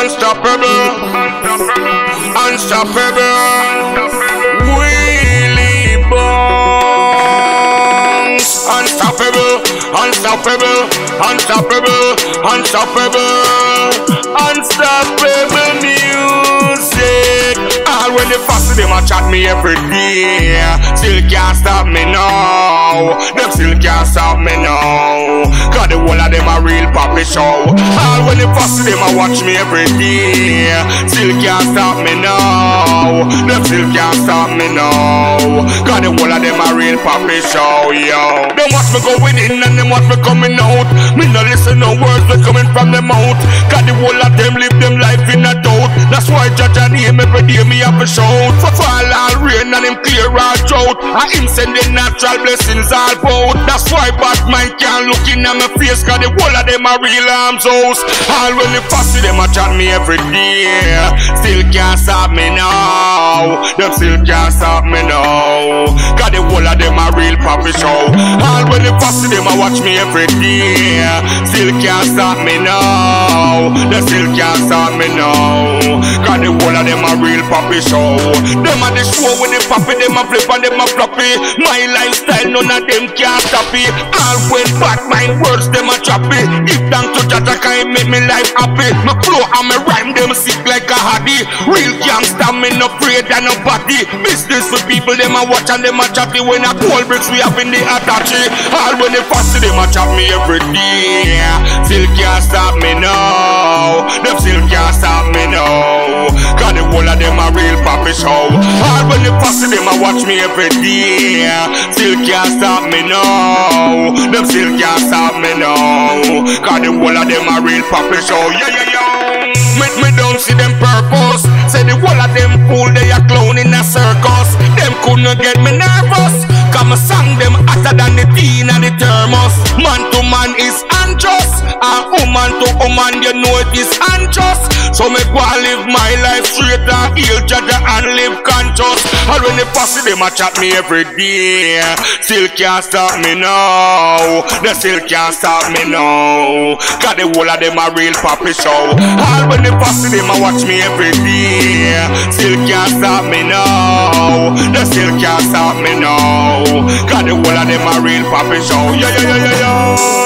unstoppable, unstoppable. Willie Bounce, unstoppable, unstoppable, unstoppable, unstoppable, fuss them a chat me every day, still can't stop me now. Them still can't stop me now. Cause the whole of them a real poppy show. All when they fuss them a watch me every day, still can't stop me now. Them still can't stop me now. Cause the whole of them a real poppy show, yo. Them watch me going in and them watch me coming out. Me no listen no words that coming from them mouth. Judge and name every day me have a shout. For fall all rain and him clear all drought. I him send the natural blessings all out. That's why bad mind can't look in my face. Cause the whole of them a real arms house. All when the fussy them a chat me every day. Still can't stop me now. Them still can't stop me now. Cause the whole of them a real poppy show. All when the fussy them a watch me every day. Still can't stop me now. They still can't stop me now. Them a real poppy show. Them a the show when they poppy, them a flip and them a floppy. My lifestyle, none of them can't stop it. All when bad mind words, them a choppy. Give thanks to Jah Jah, can he make me life happy. My flow and my rhyme, them sick like a haddy. Real gangsta, me no afraid of nobody. Business for people, them a watch and them a chatty. When I cold bricks, we have in the attache. All when they fussy, them a chop me every day. Still can't stop me now. Them still can't stop them a real poppy show. All when they fussy, them a watch me every day. Still can't stop me now. Them still can't stop me now. Cause the whole of them a real poppy show. Yeah, yeah, yeah. Me, me don't see them purpose. Say the whole of them fool, they a clown in a circus. Them couldn't get me nervous. Come song them hotter than the tea and the thermos. Man to man is unjust. And woman to woman, you know it is unjust. So go and live my life straight and heal and live conscious. And when they fussy, them a chat me every day. Still can't stop me now. They still can't stop me now. Cause the whole of them a real poppy show. All when they fussy, them a watch me every day. Still can't stop me now. They still can't stop me now. Cause the whole of them a real poppy show. Yeah, yeah, yeah, yeah, yeah.